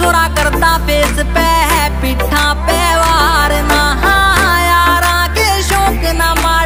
छोरा करता पेश